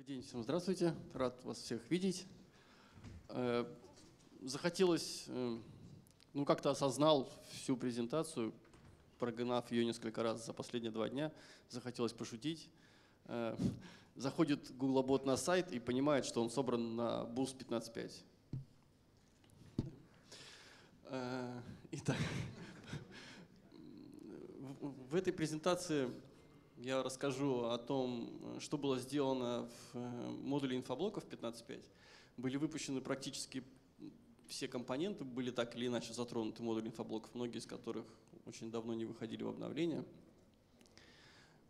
Добрый день, всем здравствуйте. Рад вас всех видеть. Э, захотелось, э, ну как-то осознал всю презентацию, прогнав ее несколько раз за последние два дня. Захотелось пошутить. Э, заходит Googlebot на сайт и понимает, что он собран на Boost 15.5. Итак, в этой презентации я расскажу о том, что было сделано в э, модуле инфоблоков 15.5. Были выпущены практически все компоненты, были так или иначе затронуты модуль инфоблоков, многие из которых очень давно не выходили в обновление.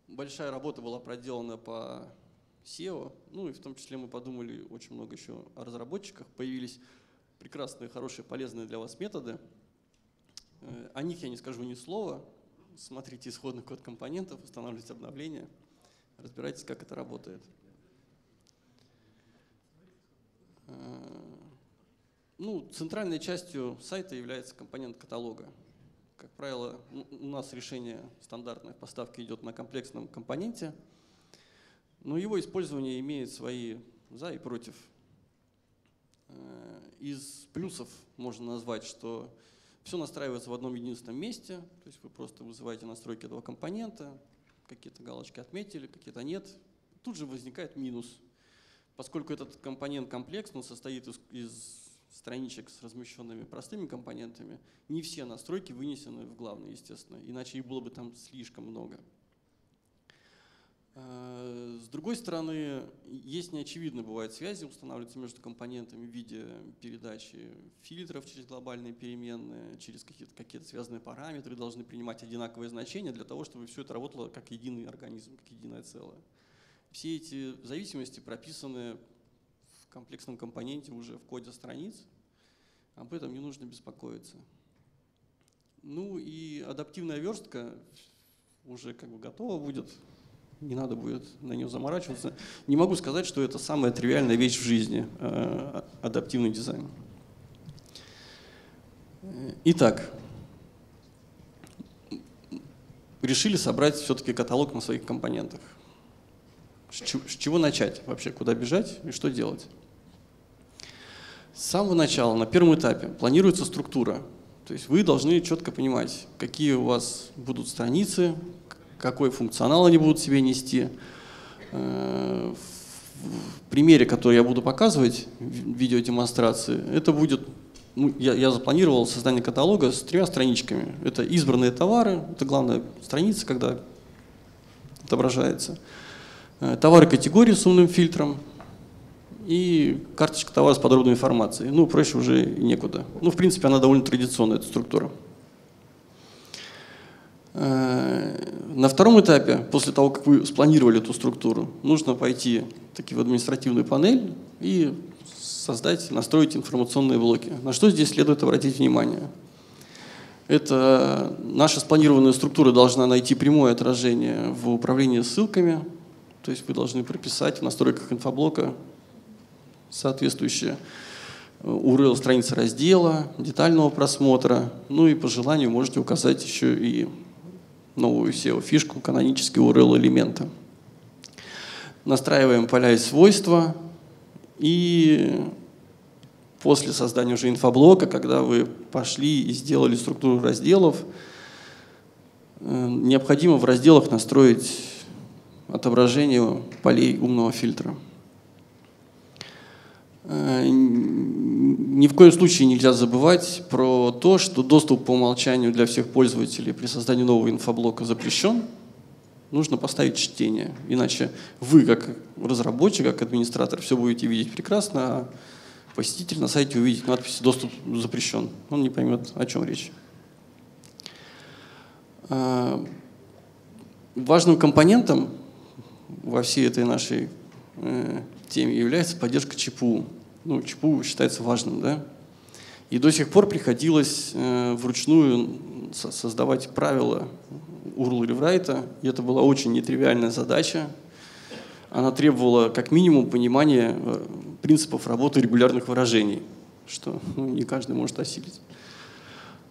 Большая работа была проделана по SEO, ну и в том числе мы подумали очень много еще о разработчиках. Появились прекрасные, хорошие, полезные для вас методы. Э, о них я не скажу ни слова, смотрите исходный код компонентов, устанавливайте обновления, разбирайтесь, как это работает. Э, ну, центральной частью сайта является компонент каталога. Как правило, у нас решение стандартной поставки идет на комплексном компоненте, но его использование имеет свои за и против. Э, из плюсов можно назвать, что все настраивается в одном единственном месте, то есть вы просто вызываете настройки этого компонента, какие-то галочки отметили, какие-то нет. Тут же возникает минус. Поскольку этот компонент комплексный, он состоит из, из страничек с размещенными простыми компонентами, не все настройки вынесены в главный, естественно, иначе их было бы там слишком много. Э, с другой стороны, есть неочевидно бывают связи, устанавливаются между компонентами в виде передачи фильтров через глобальные переменные, через какие-то какие связанные параметры должны принимать одинаковые значения для того, чтобы все это работало как единый организм, как единое целое. Все эти зависимости прописаны в комплексном компоненте уже в коде страниц, об этом не нужно беспокоиться. Ну и адаптивная верстка уже как бы готова будет не надо будет на нее заморачиваться. Не могу сказать, что это самая тривиальная вещь в жизни, э, адаптивный дизайн. Итак, решили собрать все-таки каталог на своих компонентах. С чего начать вообще, куда бежать и что делать? С самого начала, на первом этапе, планируется структура. То есть вы должны четко понимать, какие у вас будут страницы, какой функционал они будут себе нести. Э, в примере, который я буду показывать видеодемонстрации, это будет, ну, я, я запланировал создание каталога с тремя страничками. Это избранные товары, это главная страница, когда отображается. Э, товары категории с умным фильтром и карточка товара с подробной информацией. Ну, проще уже некуда. Ну, в принципе, она довольно традиционная, эта структура. Э, на втором этапе, после того, как вы спланировали эту структуру, нужно пойти таки в административную панель и создать, настроить информационные блоки. На что здесь следует обратить внимание? Это наша спланированная структура должна найти прямое отражение в управлении ссылками, то есть вы должны прописать в настройках инфоблока соответствующие URL страницы раздела, детального просмотра, ну и по желанию можете указать еще и новую SEO-фишку, канонический URL элемента. Настраиваем поля и свойства, и после создания уже инфоблока, когда вы пошли и сделали структуру разделов, э, необходимо в разделах настроить отображение полей умного фильтра. Э, ни в коем случае нельзя забывать про то, что доступ по умолчанию для всех пользователей при создании нового инфоблока запрещен. Нужно поставить чтение, иначе вы, как разработчик, как администратор, все будете видеть прекрасно, а посетитель на сайте увидит надпись «Доступ запрещен». Он не поймет, о чем речь. Э, важным компонентом во всей этой нашей теме является поддержка ЧПУ. Ну, ЧПУ считается важным, да? И до сих пор приходилось э, вручную создавать правила URL реврайта, и это была очень нетривиальная задача. Она требовала как минимум понимания э, принципов работы регулярных выражений, что ну, не каждый может осилить.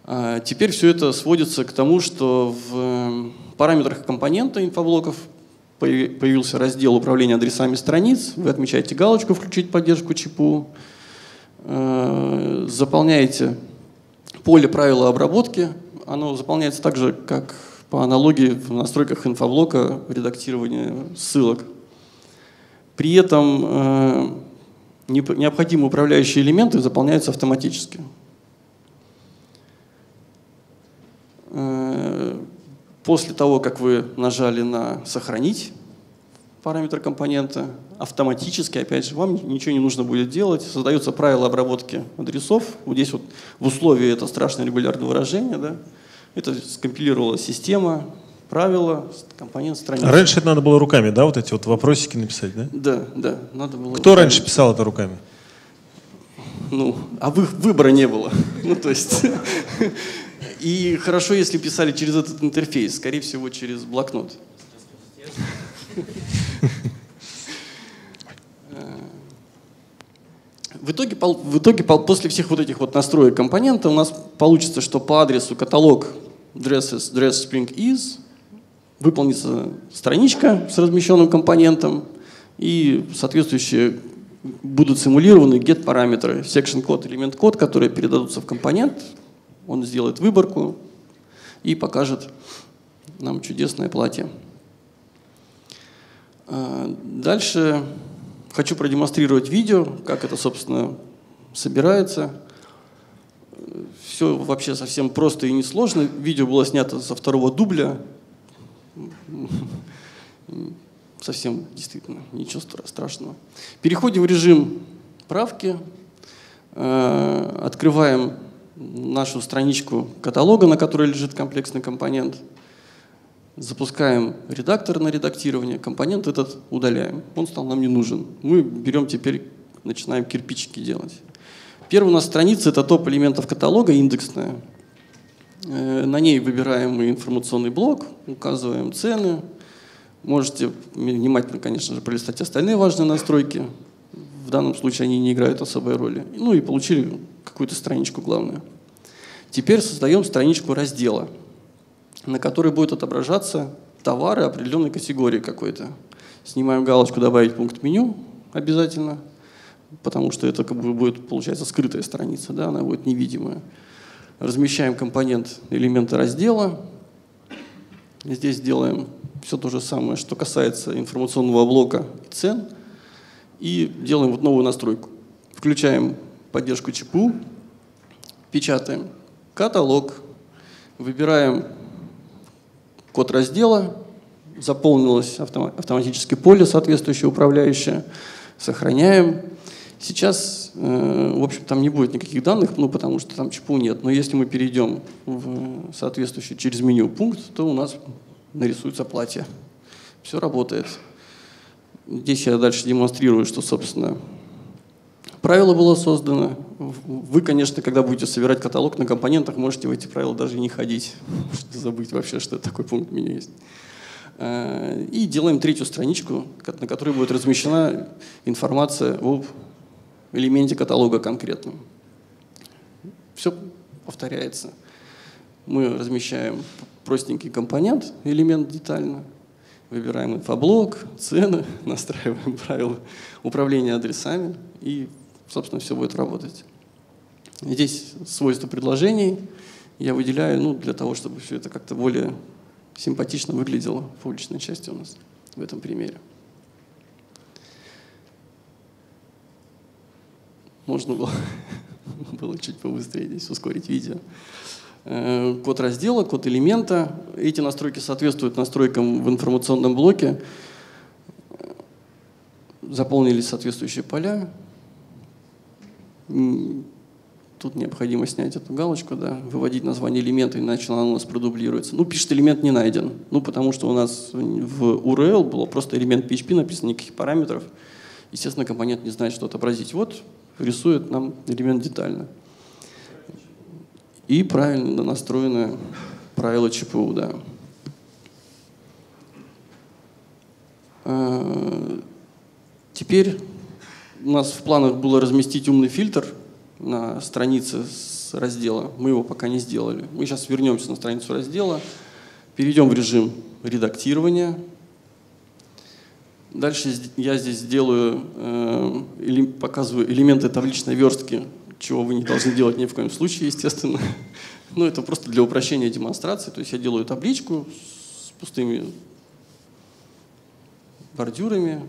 А теперь все это сводится к тому, что в э, параметрах компонента инфоблоков появился раздел управления адресами страниц, вы отмечаете галочку «Включить поддержку ЧПУ», э, заполняете поле правила обработки, оно заполняется так же, как по аналогии в настройках инфоблока редактирования ссылок. При этом э, необходимые управляющие элементы заполняются автоматически. После того, как вы нажали на «Сохранить», параметр компонента, автоматически, опять же, вам ничего не нужно будет делать, создаются правила обработки адресов. Вот здесь вот в условии это страшное регулярное выражение, да, это скомпилировала система, правила, компонент страницы. А раньше это надо было руками, да, вот эти вот вопросики написать, да? Да, да, надо было. Кто руками. раньше писал это руками? Ну, а вы, выбора не было. ну, то есть... И хорошо, если писали через этот интерфейс, скорее всего, через блокнот. В итоге, в итоге, после всех вот этих вот настроек компонента у нас получится, что по адресу каталог dresses, dress spring is выполнится страничка с размещенным компонентом и соответствующие будут симулированы get параметры, section код, элемент код, которые передадутся в компонент, он сделает выборку и покажет нам чудесное платье. А, дальше хочу продемонстрировать видео, как это, собственно, собирается. Все вообще совсем просто и несложно. Видео было снято со второго дубля. Совсем, действительно, ничего страшного. Переходим в режим правки. А, открываем нашу страничку каталога, на которой лежит комплексный компонент – запускаем редактор на редактирование, компонент этот удаляем. Он стал нам не нужен. Мы берем теперь, начинаем кирпичики делать. Первая у нас страница – это топ элементов каталога, индексная. Э, на ней выбираем информационный блок, указываем цены. Можете внимательно, конечно же, пролистать остальные важные настройки. В данном случае они не играют особой роли. Ну и получили какую-то страничку главную. Теперь создаем страничку раздела – на которой будет отображаться товары определенной категории какой-то. Снимаем галочку «Добавить пункт меню» обязательно, потому что это как бы будет, получается, скрытая страница, да, она будет невидимая. Размещаем компонент элемента раздела. Здесь делаем все то же самое, что касается информационного блока цен. И делаем вот новую настройку. Включаем поддержку ЧПУ, печатаем каталог, выбираем код раздела, заполнилось автоматически поле соответствующее управляющее, сохраняем. Сейчас, э, в общем, там не будет никаких данных, ну, потому что там ЧПУ нет. Но если мы перейдем в соответствующий через меню пункт, то у нас нарисуется платье. Все работает. Здесь я дальше демонстрирую, что, собственно, правило было создано. Вы, конечно, когда будете собирать каталог на компонентах, можете в эти правила даже не ходить, забыть вообще, что такой пункт меню есть. Э, и делаем третью страничку, на которой будет размещена информация об элементе каталога конкретном. Все повторяется. Мы размещаем простенький компонент, элемент детально, выбираем инфоблок, цены, настраиваем правила управления адресами и собственно, все будет работать. Здесь свойства предложений я выделяю ну, для того, чтобы все это как-то более симпатично выглядело в публичной части у нас в этом примере. Можно было, было чуть побыстрее здесь ускорить видео. Э, код раздела, код элемента. Эти настройки соответствуют настройкам в информационном блоке. Заполнились соответствующие поля. Тут необходимо снять эту галочку, да, выводить название элемента, иначе она у нас продублируется. Ну, пишет элемент не найден. Ну, потому что у нас в URL было просто элемент PHP написано, никаких параметров. Естественно, компонент не знает, что отобразить. Вот рисует нам элемент детально. И правильно настроено правило ЧПУ, да. А, теперь у нас в планах было разместить умный фильтр на странице с раздела. Мы его пока не сделали. Мы сейчас вернемся на страницу раздела, перейдем в режим редактирования. Дальше я здесь делаю, э, показываю элементы табличной верстки, чего вы не должны делать ни в коем случае, естественно. Ну, это просто для упрощения демонстрации. То есть я делаю табличку с пустыми бордюрами,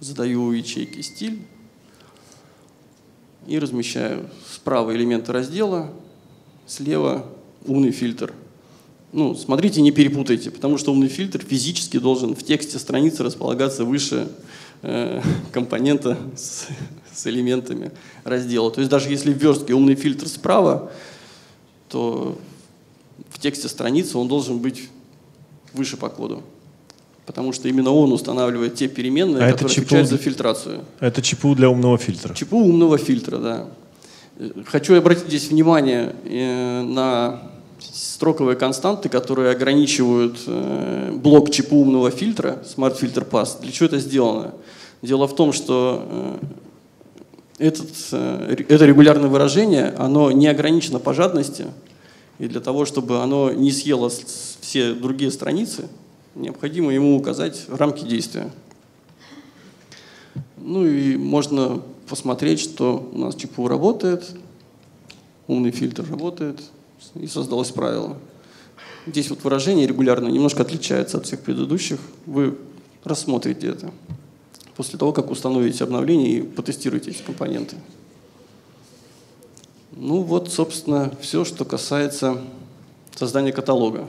задаю ячейки стиль и размещаю справа элементы раздела, слева умный фильтр. Ну, смотрите, не перепутайте, потому что умный фильтр физически должен в тексте страницы располагаться выше э, компонента с, с элементами раздела. То есть даже если в верстке умный фильтр справа, то в тексте страницы он должен быть выше по коду. Потому что именно он устанавливает те переменные, а которые отвечают за фильтрацию. Это ЧПУ для умного фильтра. ЧПУ умного фильтра, да. Хочу обратить здесь внимание э, на строковые константы, которые ограничивают э, блок ЧПУ умного фильтра, Smart Filter Pass. Для чего это сделано? Дело в том, что э, этот, это регулярное выражение, оно не ограничено по жадности, и для того, чтобы оно не съело все другие страницы, необходимо ему указать рамки действия. Ну и можно посмотреть, что у нас ЧПУ работает, умный фильтр работает, и создалось правило. Здесь вот выражение регулярно немножко отличается от всех предыдущих. Вы рассмотрите это после того, как установите обновление и потестируете эти компоненты. Ну вот, собственно, все, что касается создания каталога.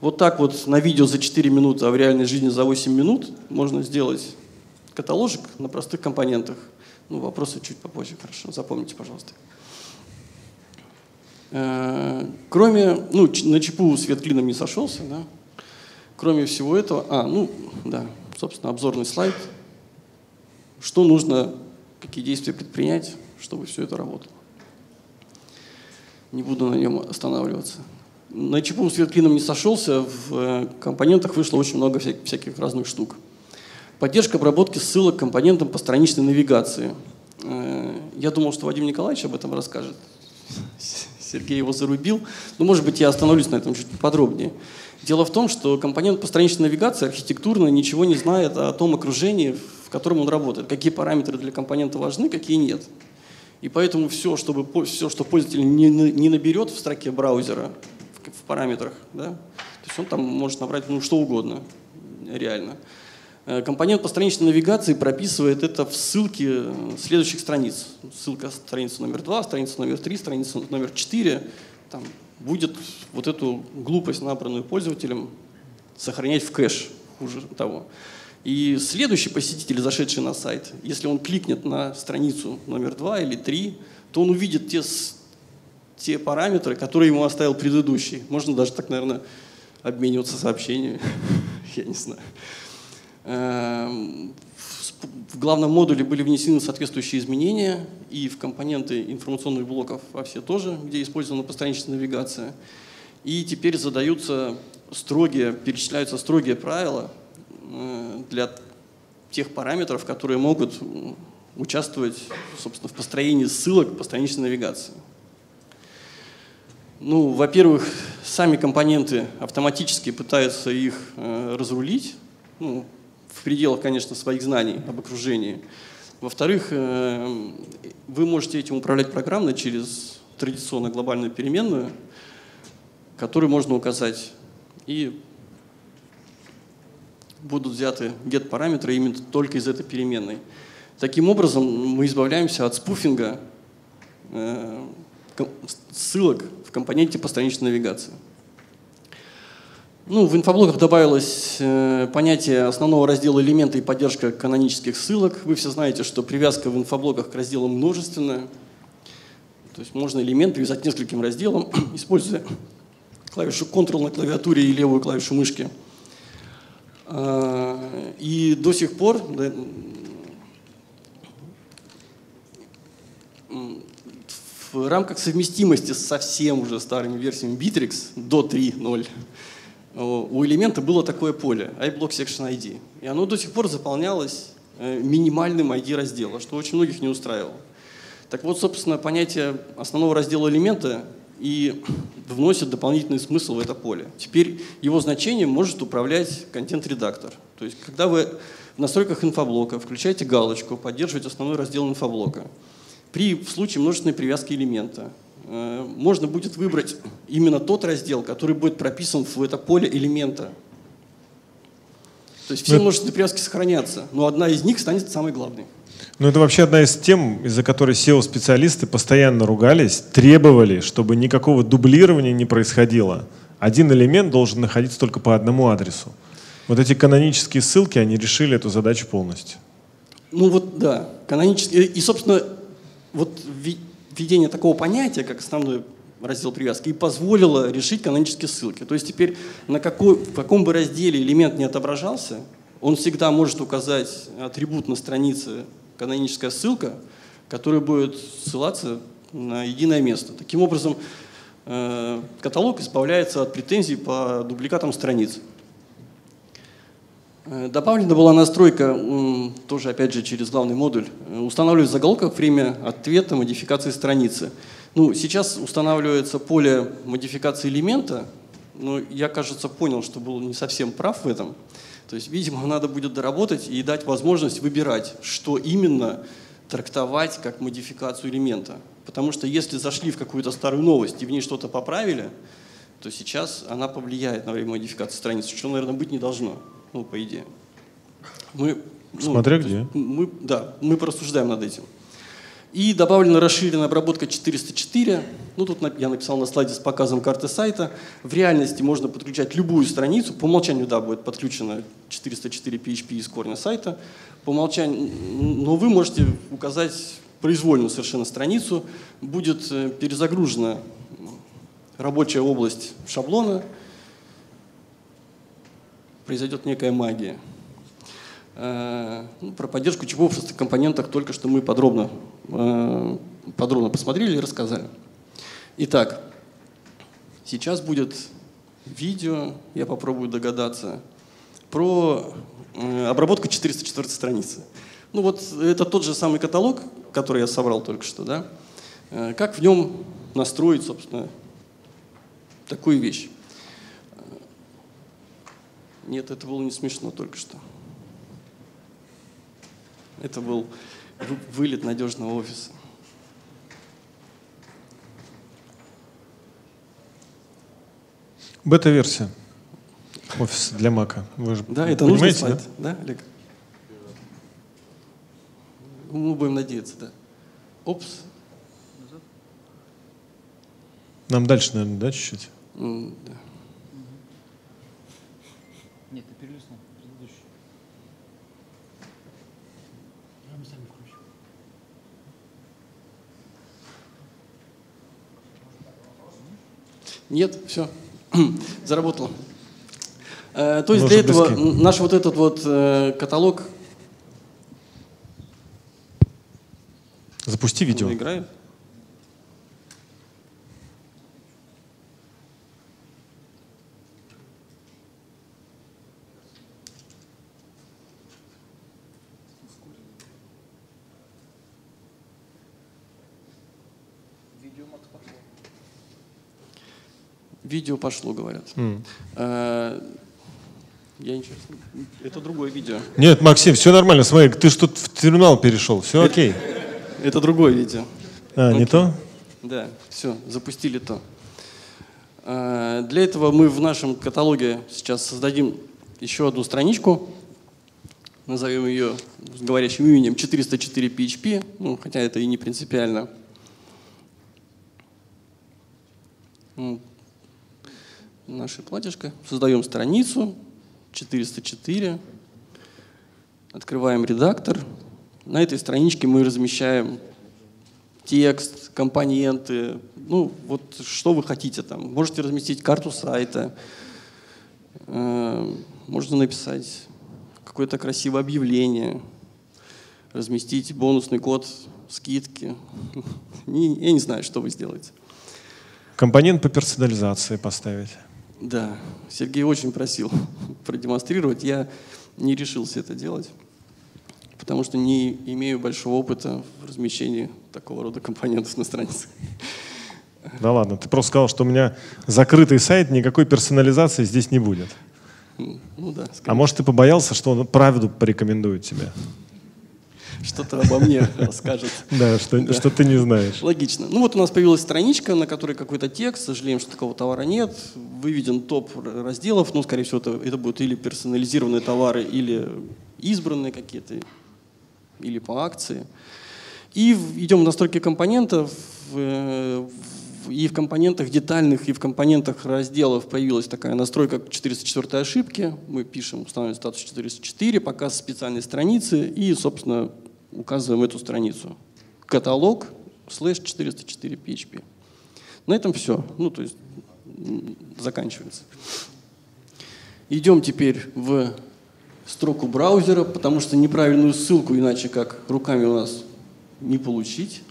Вот так вот на видео за 4 минуты, а в реальной жизни за 8 минут можно сделать каталожик на простых компонентах. Ну, вопросы чуть попозже, хорошо, запомните, пожалуйста. Э, кроме, ну, на ЧПУ свет клином не сошелся, да. Кроме всего этого, а, ну, да, собственно, обзорный слайд. Что нужно, какие действия предпринять, чтобы все это работало. Не буду на нем останавливаться. На ЧПУ свет клином не сошелся, в э, компонентах вышло очень много всяких, всяких разных штук. Поддержка обработки ссылок компонентам постраничной навигации. Э, я думал, что Вадим Николаевич об этом расскажет. Сергей его зарубил. Но, может быть, я остановлюсь на этом чуть подробнее. Дело в том, что компонент постраничной навигации архитектурно ничего не знает о том окружении, в котором он работает. Какие параметры для компонента важны, какие нет. И поэтому все, чтобы, все что пользователь не, не наберет в строке браузера, в параметрах, да, то есть он там может набрать ну, что угодно, реально. Э, компонент постраничной навигации прописывает это в ссылке э, следующих страниц. Ссылка страница номер 2, страница номер 3, страница номер 4. Там будет вот эту глупость, набранную пользователем, сохранять в кэш, хуже того. И следующий посетитель, зашедший на сайт, если он кликнет на страницу номер 2 или 3, то он увидит те те параметры, которые ему оставил предыдущий. Можно даже так, наверное, обмениваться сообщениями. Я не знаю. Эм, в главном модуле были внесены соответствующие изменения и в компоненты информационных блоков во все тоже, где использована постраничная навигация. И теперь задаются строгие, перечисляются строгие правила э, для тех параметров, которые могут участвовать собственно, в построении ссылок по страничной навигации. Ну, во-первых, сами компоненты автоматически пытаются их э, разрулить, ну, в пределах, конечно, своих знаний об окружении. Во-вторых, э, вы можете этим управлять программно через традиционно глобальную переменную, которую можно указать, и будут взяты get-параметры именно только из этой переменной. Таким образом, мы избавляемся от спуфинга э, ссылок компоненте постраничной навигации. Ну, в инфоблогах добавилось э, понятие основного раздела элемента и поддержка канонических ссылок. Вы все знаете, что привязка в инфоблогах к разделам множественная. То есть можно элемент привязать нескольким разделам, используя клавишу Ctrl на клавиатуре и левую клавишу мышки. А, и до сих пор в рамках совместимости со совсем уже старыми версиями Bittrex до 3.0 у элемента было такое поле iBlock Section ID. И оно до сих пор заполнялось э, минимальным ID раздела, что очень многих не устраивало. Так вот, собственно, понятие основного раздела элемента и вносит дополнительный смысл в это поле. Теперь его значением может управлять контент-редактор. То есть, когда вы в настройках инфоблока включаете галочку «Поддерживать основной раздел инфоблока», при в случае множественной привязки элемента э, можно будет выбрать именно тот раздел, который будет прописан в это поле элемента. То есть все Ну, множественные привязки сохранятся, но одна из них станет самой главной. Ну, это вообще одна из тем, из-за которой SEO-специалисты постоянно ругались, требовали, чтобы никакого дублирования не происходило. Один элемент должен находиться только по одному адресу. Вот эти канонические ссылки, они решили эту задачу полностью. Ну вот да, канонически. И, и, собственно, вот введение такого понятия, как основной раздел привязки, и позволило решить канонические ссылки. То есть теперь на какой, в каком бы разделе элемент не отображался, он всегда может указать атрибут на странице каноническая ссылка, которая будет ссылаться на единое место. Таким образом, э, каталог избавляется от претензий по дубликатам страниц. Э, Добавлена была настройка, тоже опять же через главный модуль, э, устанавливать в заголовках время ответа модификации страницы. Ну, сейчас устанавливается поле модификации элемента, но я, кажется, понял, что был не совсем прав в этом. То есть, видимо, надо будет доработать и дать возможность выбирать, что именно трактовать как модификацию элемента. Потому что если зашли в какую-то старую новость и в ней что-то поправили, то сейчас она повлияет на время модификации страницы, что, наверное, быть не должно, ну, по идее. Мы, ну, Смотря где. Мы, да, мы порассуждаем над этим. И добавлена расширенная обработка 404. Ну, тут я написал на слайде с показом карты сайта. В реальности можно подключать любую страницу. По умолчанию, да, будет подключена 404 PHP из корня сайта. По умолчанию, но вы можете указать произвольную совершенно страницу. Будет э, перезагружена рабочая область шаблона. Произойдет некая магия. Э, ну, про поддержку чего в компонентах только что мы подробно, э, подробно посмотрели и рассказали. Итак, сейчас будет видео, я попробую догадаться, про э, обработку 404 страницы. Ну вот это тот же самый каталог, который я собрал только что, да? Как в нем настроить, собственно, такую вещь? Нет, это было не смешно только что. Это был вы- вылет надежного офиса. Бета-версия офиса для Мака. Вы же Да, это нужный понимаете, слайд, да, Олег? Мы будем надеяться, да. Опс. Нам дальше, наверное, да, чуть-чуть? М, да. Нет, ты перелистнул предыдущий. А мы сами включим. Нет, все, заработало. Э, То есть Мы для этого близки. наш вот этот вот э, каталог Запусти видео. Играет. Видео пошло, говорят. Э, Я ничего. Это другое видео. Нет, Максим, все нормально. Смотри, ты что в терминал перешел. Все окей. Это другое видео. А, не Окей. то? Да, все, запустили то. Э, Для этого мы в нашем каталоге сейчас создадим еще одну страничку. Назовем ее с говорящим именем 404 PHP, ну, хотя это и не принципиально. М, Наше платьишко. Создаем страницу 404. Открываем редактор. На этой страничке мы размещаем текст, компоненты, ну вот что вы хотите там. Можете разместить карту сайта, э, можно написать какое-то красивое объявление, разместить бонусный код скидки. Я не знаю, что вы сделаете. Компонент по персонализации поставить. Да, Сергей очень просил продемонстрировать. Я не решился это делать, потому что не имею большого опыта в размещении такого рода компонентов на странице. Да ладно, ты просто сказал, что у меня закрытый сайт, никакой персонализации здесь не будет. Ну да, А скорее, может, ты побоялся, что он правду порекомендует тебе? Что-то обо мне расскажет. Да, что, что ты не знаешь. Логично. Ну вот у нас появилась страничка, на которой какой-то текст. Сожалеем, что такого товара нет. Выведен топ разделов. Ну, скорее всего, это, это будут или персонализированные товары, или избранные какие-то, или по акции. И идем в настройки компонентов. в- И в компонентах детальных, и в компонентах разделов появилась такая настройка 404 ошибки. Мы пишем, устанавливаем статус 404, показ специальной страницы и, собственно, указываем эту страницу. Каталог слэш 404 PHP. На этом все. Ну, то есть заканчивается. Идем теперь в строку браузера, потому что неправильную ссылку, иначе как руками у нас не получить.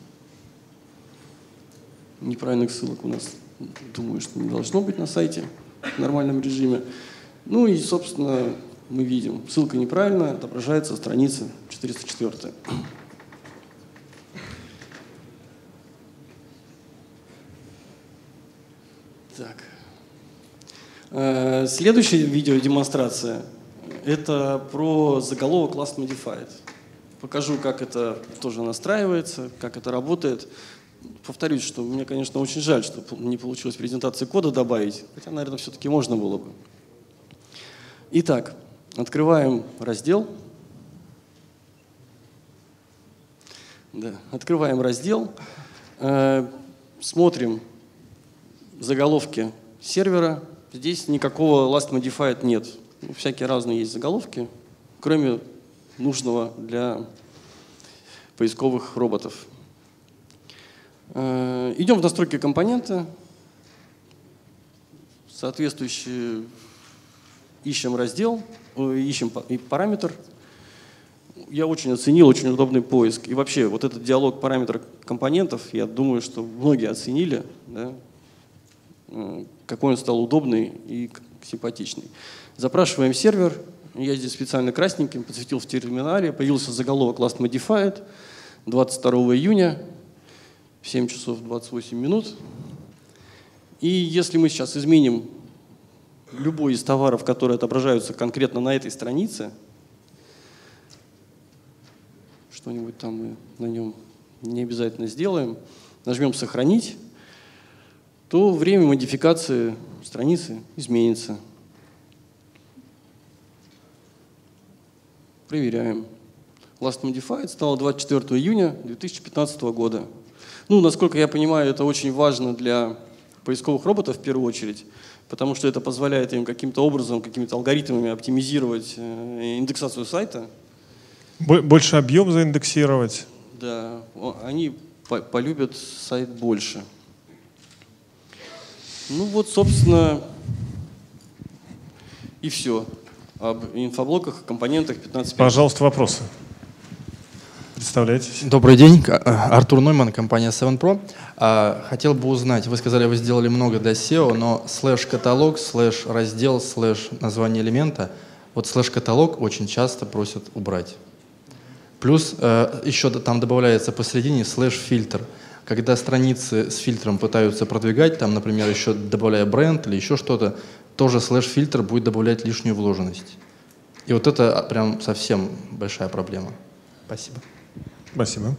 Неправильных ссылок у нас, думаю, что не должно быть на сайте в нормальном режиме. Ну и, собственно, мы видим, ссылка неправильная, отображается страница 404. Так. Э, Следующая видеодемонстрация – это про заголовок Last Modified. Покажу, как это тоже настраивается, как это работает. Повторюсь, что мне, конечно, очень жаль, что не получилось презентации кода добавить, хотя, наверное, все-таки можно было бы. Итак, открываем раздел. Да, открываем раздел, э, смотрим заголовки сервера. Здесь никакого last modified нет. Ну, Всякие разные есть заголовки, кроме нужного для поисковых роботов. Э, Идем в настройки компонента. Соответствующий ищем раздел, э, ищем параметр. Я очень оценил, очень удобный поиск. И вообще, вот этот диалог параметр компонентов, я думаю, что многие оценили, да, какой он стал удобный и симпатичный. Запрашиваем сервер. Я здесь специально красненьким подсветил в терминале. Появился заголовок Last Modified 22 июня в 7 часов 28 минут. И если мы сейчас изменим любой из товаров, которые отображаются конкретно на этой странице, что-нибудь там мы на нем не обязательно сделаем, нажмем «Сохранить», то время модификации страницы изменится. Проверяем. Last Modified стало 24 июня 2015 года. Ну, насколько я понимаю, это очень важно для поисковых роботов в первую очередь, потому что это позволяет им каким-то образом, какими-то алгоритмами оптимизировать э, индексацию сайта. Бо- Больше объем заиндексировать. Да, они по- полюбят сайт больше. Ну вот, собственно, и все. Об инфоблоках, компонентах 15.5. Пожалуйста, вопросы. Представляйтесь. Добрый день, э, Артур Нойман, компания 7 Pro. А, Хотел бы узнать, вы сказали, вы сделали много для SEO, но слэш каталог, слэш раздел, слэш название элемента, вот слэш каталог очень часто просят убрать. Плюс э, еще там добавляется посередине слэш фильтр. Когда страницы с фильтром пытаются продвигать, там, например, еще добавляя бренд или еще что-то, тоже слэш фильтр будет добавлять лишнюю вложенность. И вот это а, прям совсем большая проблема. Спасибо. Спасибо.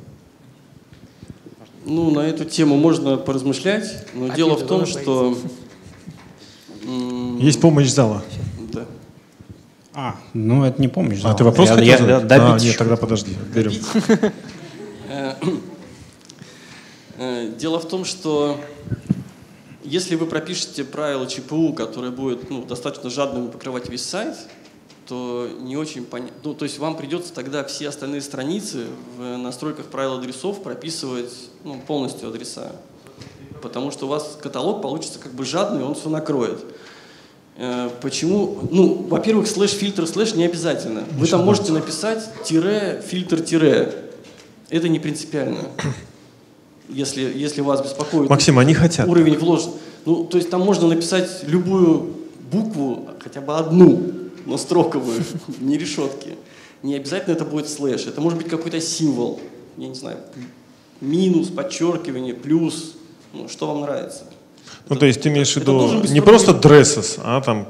Ну, на эту тему можно поразмышлять, но А дело в том, что... Есть помощь зала. Да. А, ну это не помощь. А ты вопрос я, хотел я- задать? добить А, нет, тогда подожди. Берем. Э, Дело в том, что если вы пропишете правила ЧПУ, которое будет ну, достаточно жадными покрывать весь сайт, то не очень понятно. Ну, то есть вам придется тогда все остальные страницы в настройках правил адресов прописывать ну, полностью адреса. Потому что у вас каталог получится как бы жадный, он все накроет. Э, Почему? Ну, во-первых, слэш-фильтр, слэш не обязательно. Вы там можете написать тире, фильтр, тире. Это не принципиально. Если, если вас беспокоит Максим, они хотят. уровень вложен. Ну, то есть там можно написать любую букву, хотя бы одну, но строковую, не решетки. Не обязательно это будет слэш. Это может быть какой-то символ. Я не знаю, минус, подчеркивание, плюс. ну, что вам нравится. Ну, то есть ты имеешь в виду не просто dresses, а там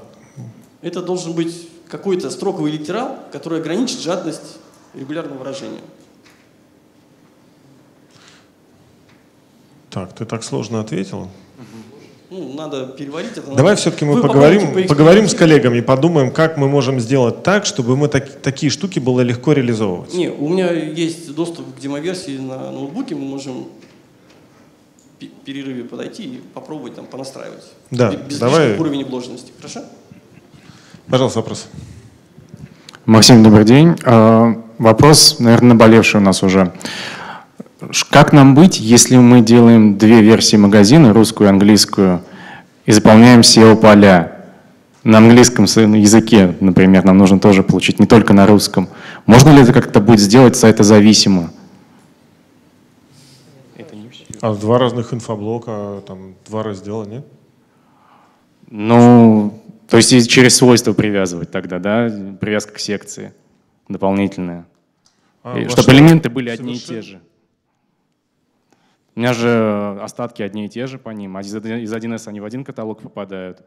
Это должен быть какой-то строковый литерал, который ограничит жадность регулярного выражения. Так, ты так сложно ответил. Ну, надо переварить это. Давай надо- все-таки мы Вы поговорим, поговорим с коллегами подумаем, как мы можем сделать так, чтобы мы так- такие штуки было легко реализовывать. Не, у меня есть доступ к демоверсии на ноутбуке, мы можем перерыве подойти и попробовать там понастраивать. Да, Бе- Без давай. лишних уровней вложенности. Хорошо? Пожалуйста, вопрос. Максим, добрый день. А, Вопрос, наверное, наболевший у нас уже. Как нам быть, если мы делаем две версии магазина, русскую и английскую, и заполняем SEO-поля? На английском языке, например, нам нужно тоже получить, не только на русском. Можно ли это как-то будет сделать сайтозависимо? А два разных инфоблока, там два раздела, нет? Ну, то есть и через свойства привязывать тогда, да? Привязка к секции дополнительная. А, И чтобы что? элементы были одни и Совершенно- те же. У меня же остатки одни и те же по ним, а из, из 1С они в один каталог попадают.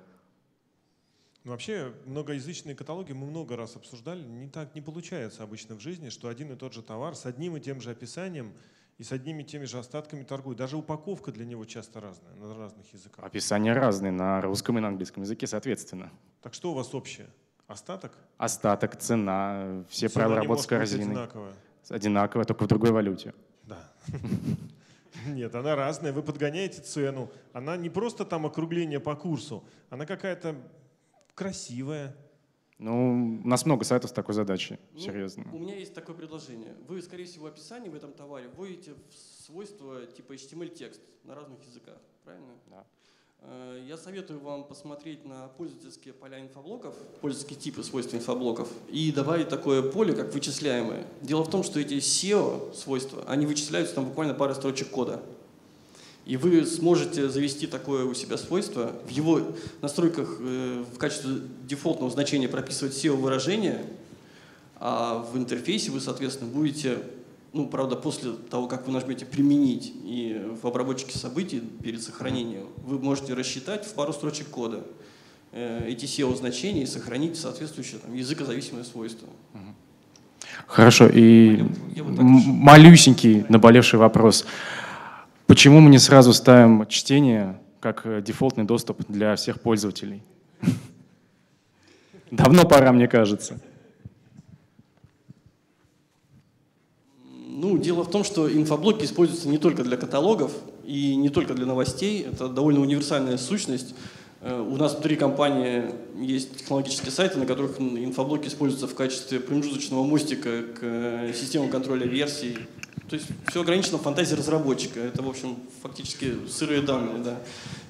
Ну, Вообще, многоязычные каталоги мы много раз обсуждали. Не так не получается обычно в жизни, что один и тот же товар с одним и тем же описанием и с одними и теми же остатками торгуют. Даже упаковка для него часто разная, на разных языках. Описания разные на русском и на английском языке, соответственно. Так что у вас общее? Остаток? Остаток, цена, все Цена правила работы с корзиной. одинаковая. Одинаково, только в другой валюте. Да. Нет, она разная. Вы подгоняете цену. Она не просто там округление по курсу, она какая-то красивая. Ну, у нас много сайтов с такой задачей, Ну, серьезно. У меня есть такое предложение. Вы, скорее всего, описание в этом товаре вводите в свойства типа HTML-текст на разных языках. Правильно? Да. Э, Я советую вам посмотреть на пользовательские поля инфоблоков, пользовательские типы свойств инфоблоков, и добавить такое поле, как вычисляемые. Дело в том, что эти SEO-свойства, они вычисляются там буквально парой строчек кода. И вы сможете завести такое у себя свойство, в его настройках э, в качестве дефолтного значения прописывать SEO-выражение, а в интерфейсе вы, соответственно, будете, ну, правда, после того, как вы нажмете «Применить» и в обработчике событий перед сохранением, вы можете рассчитать в пару строчек кода э, эти SEO-значения и сохранить соответствующее там, языкозависимое свойство. Хорошо, и малюсенький наболевший вопрос. Почему мы не сразу ставим чтение как э, дефолтный доступ для всех пользователей? Давно пора, мне кажется. Ну, дело в том, что инфоблоки используются не только для каталогов и не только для новостей. Это довольно универсальная сущность. Э, У нас внутри компании есть технологические сайты, на которых ин- инфоблоки используются в качестве промежуточного мостика к э, системам контроля версий. То есть все ограничено фантазией разработчика. Это, в общем, фактически сырые данные. Да.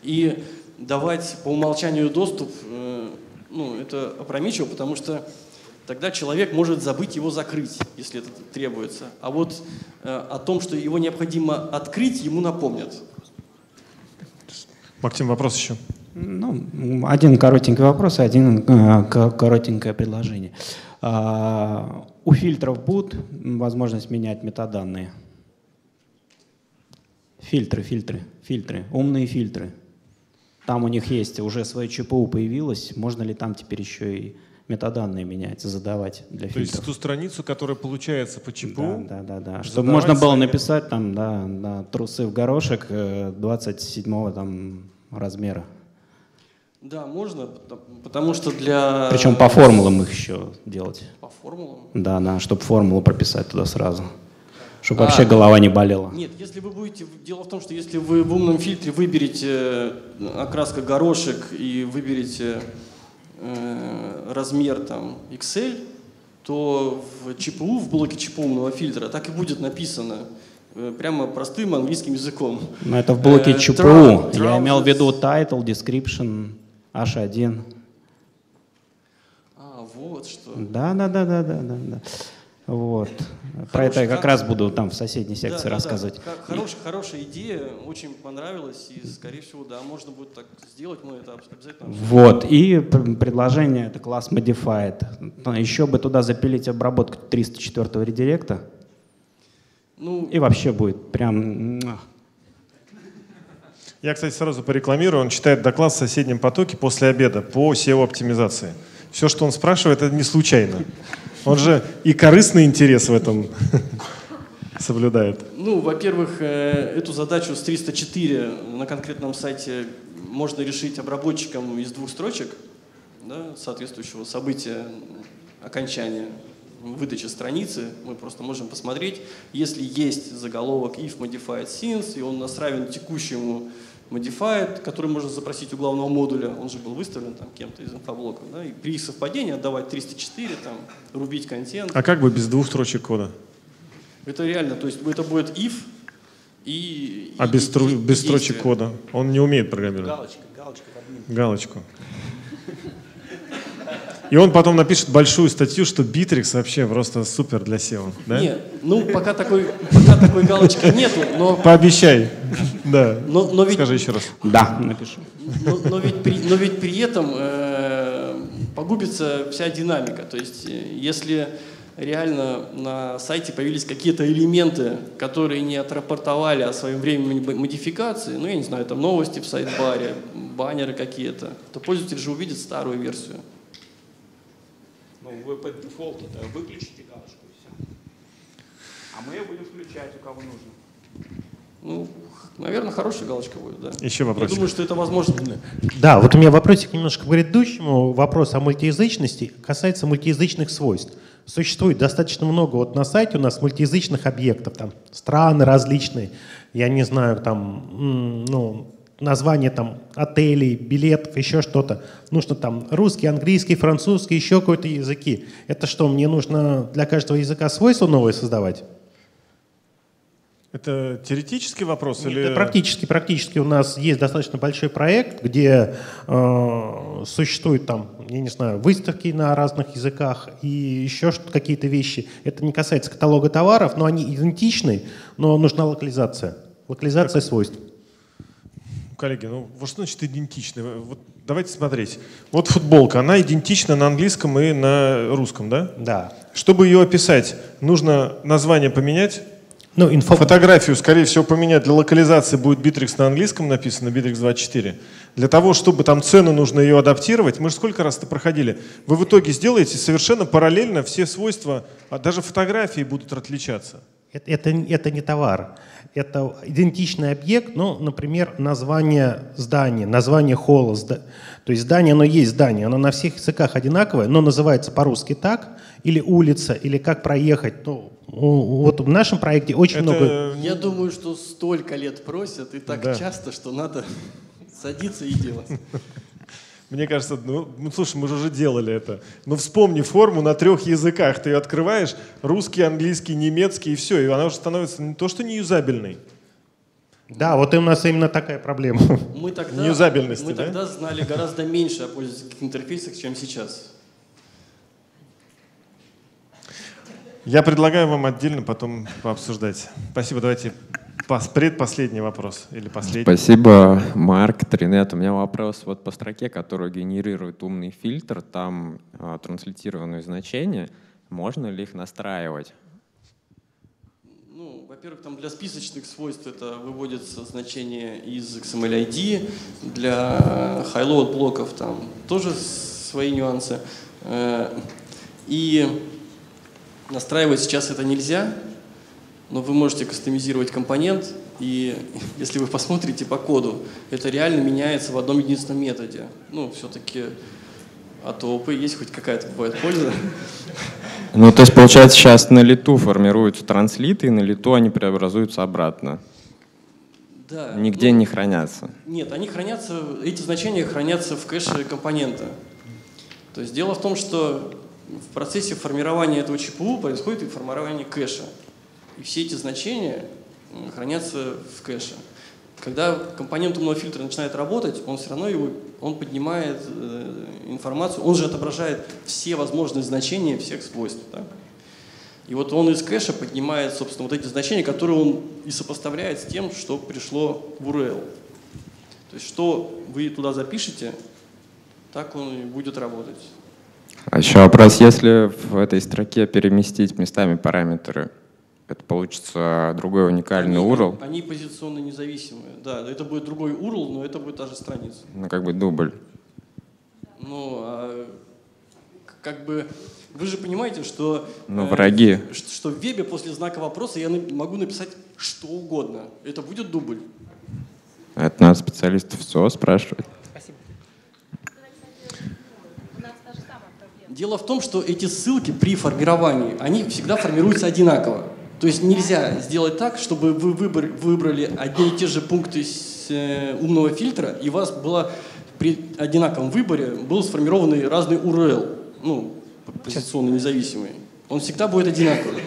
И давать по умолчанию доступ, э, ну, это опрометчиво, потому что тогда человек может забыть его закрыть, если это требуется. А вот э, о том, что его необходимо открыть, ему напомнят. Максим, вопрос еще. Ну, один коротенький вопрос и один э, ко- коротенькое предложение. У фильтров будет возможность менять метаданные? Фильтры, фильтры, фильтры, умные фильтры. Там у них есть уже свое ЧПУ появилось. Можно ли там теперь еще и метаданные менять, задавать для То есть фильтров? ту страницу, которая получается по ЧПУ, Да, да, да, да. Чтобы можно было написать там, да, да, трусы в горошек э, 27 там размера. Да, можно, потому- что для... Причем по формулам их еще делать. По формулам? Да, да, чтобы формулу прописать туда сразу. Чтобы А, вообще голова не болела. Нет, если вы будете... Дело в том, что если вы в умном фильтре выберете э, окраска горошек и выберете э, размер там XL, то в ЧПУ, в блоке ЧПУ умного фильтра так и будет написано э, прямо простым английским языком. Но это в блоке Э, ЧПУ. Я имел в виду title, description, H1. А, вот что. Да, да, да, да, да, да, да. Вот. Про Хороший это я как хор- раз буду там в соседней Да, секции да, да. рассказывать. Х- хорош- хорошая идея, очень понравилась, и, скорее всего, да, можно будет так сделать, мы это обязательно. Вот, и предложение, это класс modified. Еще бы туда запилить обработку 304 редиректа, Ну, и вообще будет прям... Я, кстати, сразу порекламирую. Он читает доклад в соседнем потоке после обеда по SEO-оптимизации. Все, что он спрашивает, это не случайно. Он же и корыстный интерес в этом соблюдает. Ну, во-первых, э, эту задачу с 304 на конкретном сайте можно решить обработчиком из двух строчек да, соответствующего события окончания выдачи страницы. Мы просто можем посмотреть, если есть заголовок if modified since, и он у нас равен текущему modified, который можно запросить у главного модуля, он же был выставлен там кем-то из инфоблоков, да, и при их совпадении отдавать 304, там, рубить контент. А как бы без двух строчек кода? Это реально, то есть это будет if и... А и- без, и- без строчек кода? Он не умеет программировать. Галочка, галочка. Галочку. И он потом напишет большую статью, что Bittrex вообще просто супер для SEO. Да? Нет, ну пока такой, пока такой галочки нету, но, Пообещай. Да. но, но ведь Скажи еще раз. Да, напишу. Но, но ведь, при, но ведь при этом э, погубится вся динамика. То есть, э, если реально на сайте появились какие-то элементы, которые не отрапортовали о своем времени модификации, ну, я не знаю, там новости в сайт-баре, баннеры какие-то, то пользователь же увидит старую версию. Ну, вы по дефолту -то выключите галочку и все. А мы ее будем включать, у кого нужно. Ну, наверное, хорошая галочка будет, да. Еще Я вопросик. думаю, что это возможно. Да, вот у меня вопросик немножко к предыдущему. Вопрос о мультиязычности касается мультиязычных свойств. Существует достаточно много, вот на сайте у нас мультиязычных объектов, там страны различные, я не знаю, там, ну, название там отелей, билетов, еще что-то. Нужно там русский, английский, французский, еще какой-то языки. Это что, мне нужно для каждого языка свойства новые создавать? Это теоретический вопрос Нет, или... да, практически, практически у нас есть достаточно большой проект, где э, существуют там, я не знаю, выставки на разных языках и еще какие-то вещи. Это не касается каталога товаров, но они идентичны, но нужна локализация. Локализация свойств. Коллеги, ну вот что значит идентичны? Вот давайте смотреть. Вот футболка, она идентична на английском и на русском, да? Да. Чтобы ее описать, нужно название поменять, Ну, инфо... Фотографию, скорее всего, поменять для локализации будет Bittrex на английском написано, Bittrex 24. Для того, чтобы там цену нужно ее адаптировать, мы же сколько раз это проходили, вы в итоге сделаете совершенно параллельно все свойства, а даже фотографии будут отличаться. Это, это, это не товар. Это идентичный объект, ну, например, название здания, название холла. То есть здание, оно есть здание, оно на всех языках одинаковое, но называется по-русски так, или улица, или как проехать. Ну, вот в нашем проекте очень много... Это Я думаю, что столько лет просят и так Да. часто, что надо садиться и делать. Мне кажется, ну, ну, слушай, мы же уже делали это. Ну вспомни форму на трех языках. Ты ее открываешь, русский, английский, немецкий, и все. И она уже становится не то, что не юзабельной. Да, вот и у нас именно такая проблема. Мы тогда, Неюзабельности, мы да? тогда знали гораздо меньше о пользовательских интерфейсах, чем сейчас. Я предлагаю вам отдельно потом пообсуждать. Спасибо. Давайте предпоследний вопрос. Или последний. Спасибо, Марк, Тринет. У меня вопрос вот по строке, которую генерирует умный фильтр. Там а, транслитированные значения. Можно ли их настраивать? Ну, во-первых, там для списочных свойств это выводится значение из XML ID, для high-load блоков там тоже свои нюансы. Э, И настраивать сейчас это нельзя, но вы можете кастомизировать компонент, и если вы посмотрите по коду, это реально меняется в одном единственном методе. Ну, все-таки от ООП есть хоть какая-то бывает польза. Ну, то есть, получается, сейчас на лету формируются транслиты, и на лету они преобразуются обратно. Да, Нигде ну, не хранятся. Нет, они хранятся, эти значения хранятся в кэше компонента. То есть дело в том, что в процессе формирования этого ЧПУ происходит и формирование кэша. И все эти значения м, хранятся в кэше. Когда компонент умного фильтра начинает работать, он все равно его, он поднимает э, информацию, он же отображает все возможные значения всех свойств. так? И вот он из кэша поднимает, собственно, вот эти значения, которые он и сопоставляет с тем, что пришло в URL. То есть, что вы туда запишете, так он и будет работать. А еще вопрос, если в этой строке переместить местами параметры, Это получится другой уникальный Они- URL, Они позиционно независимые. Да, это будет другой URL, но это будет та же страница. ну как бы дубль. Ну, а, как бы, вы же понимаете, что... Ну, э, враги. ш- Что в вебе после знака вопроса я могу написать что угодно. Это будет дубль. Это надо специалистов СО спрашивать. Дело в том, что эти ссылки при формировании, они всегда формируются одинаково. То есть нельзя сделать так, чтобы вы выбор- выбрали одни и те же пункты с, э, умного фильтра, и у вас было при одинаковом выборе был сформированный разный URL, ну, позиционно независимый. Он всегда будет одинаковый.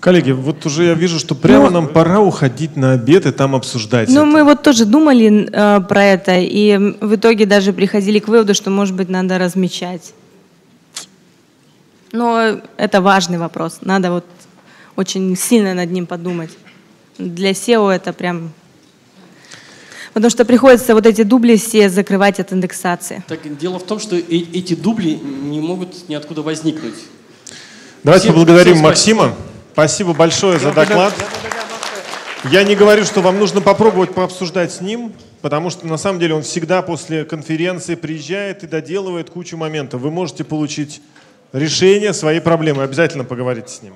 Коллеги, вот уже я вижу, что прямо нам пора уходить на обед и там обсуждать Ну, это. мы вот тоже думали э, про это, и в итоге даже приходили к выводу, что, может быть, надо размечать. Но это важный вопрос. Надо вот очень сильно над ним подумать. Для SEO это прям... Потому что приходится вот эти дубли все закрывать от индексации. Так дело в том, что э- эти дубли не могут ниоткуда возникнуть. Давайте Всем- поблагодарим всем спасибо. Максима. Спасибо большое за доклад. Я не говорю, что вам нужно попробовать пообсуждать с ним, потому что на самом деле он всегда после конференции приезжает и доделывает кучу моментов. Вы можете получить решение своей проблемы. Обязательно поговорите с ним.